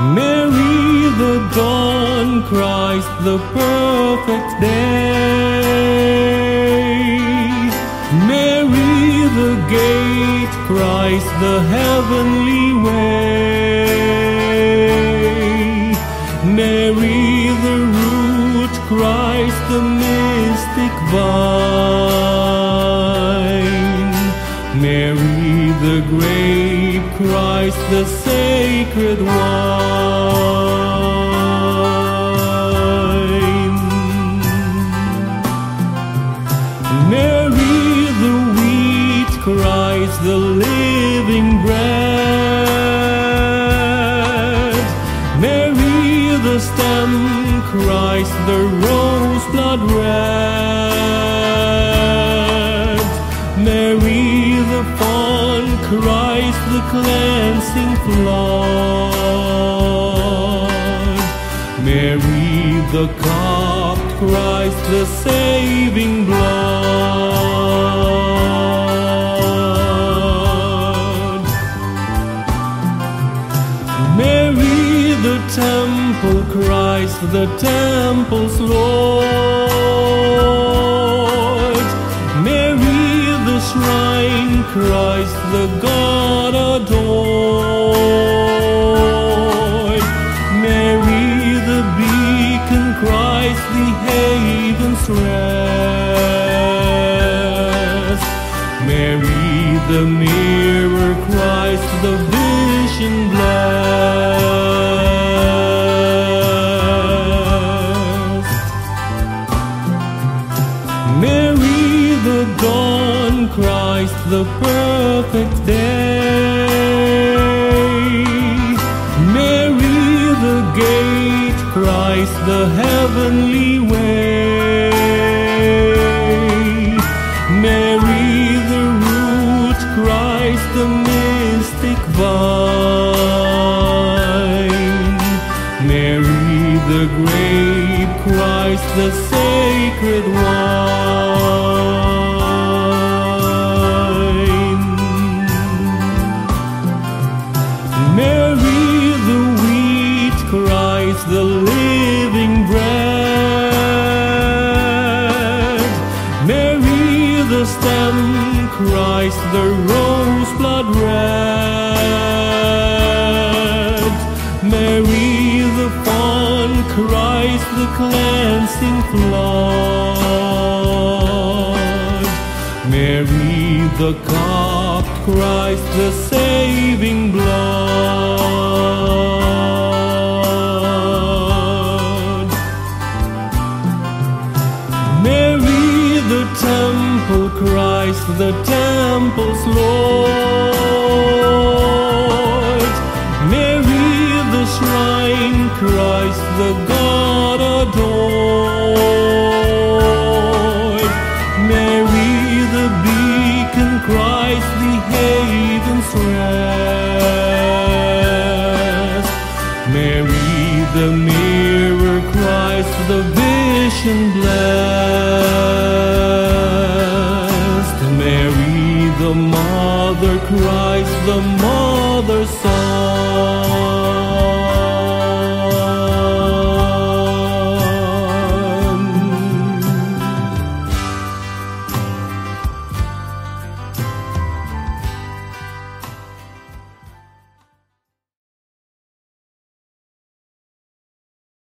Mary, the dawn, Christ, the perfect day. Mary, the gate, Christ, the heavenly way. Mary, the root, Christ, the mystic vine. Mary, the grape, Christ, the sacred wine. Mary, the wheat, Christ, the living bread. Mary, the stem, Christ, the rose blood red. Mary, the fawn, Christ, the cleansing flood. Mary, the cup, Christ, the saving blood. Mary, the temple, Christ, the temple's Lord. Christ, the God adored. Mary, the beacon, Christ, the haven's rest. Mary, the mirror, Christ, the vision blessed. Mary, the dawn, Christ, the perfect day. Mary, the gate, Christ, the heavenly way. Mary, the root, Christ, the mystic vine. Mary, the grape, Christ, the sacred wine. The living bread. Mary, the stem, Christ, the rose blood red. Mary, the fawn, Christ, the cleansing flood. Mary, the cup, Christ, the saving blood. Christ, the temple's Lord. Mary, the shrine, Christ, the God adored. Mary, the beacon, Christ, the haven's rest. Mary, the mirror, Christ, the vision blessed. the mother cries the mother song.